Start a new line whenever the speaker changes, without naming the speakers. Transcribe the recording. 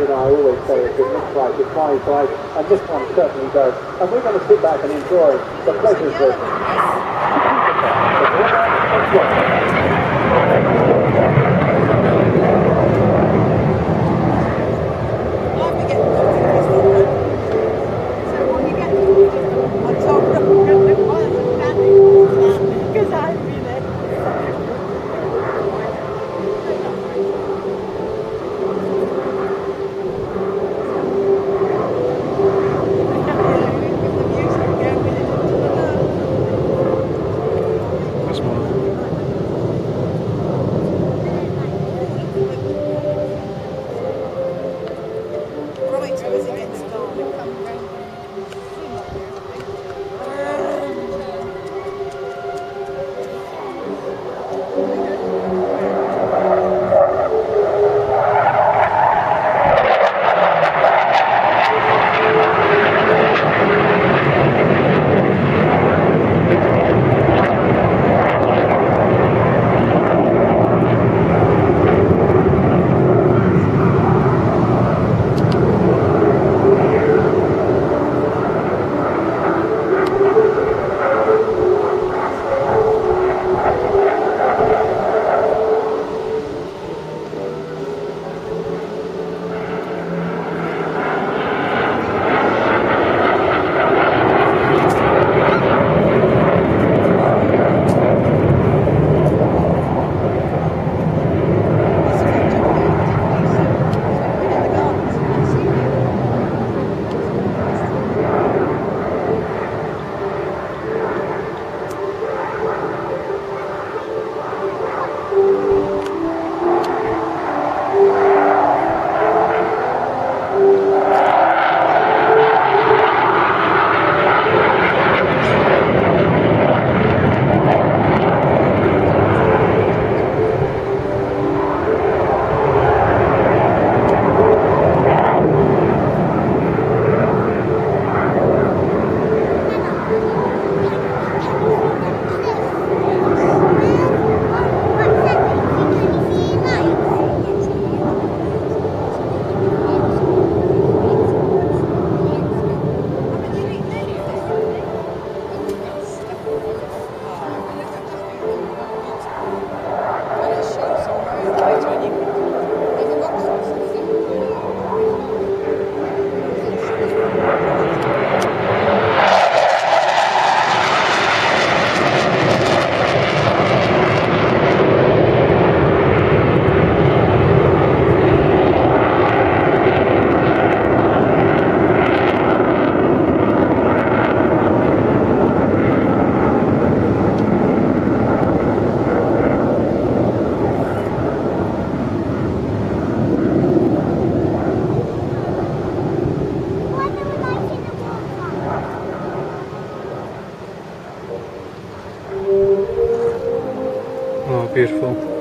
And I always say it looks like it flies by, and this one certainly does. And we're going to sit back and enjoy the pleasures of beautiful.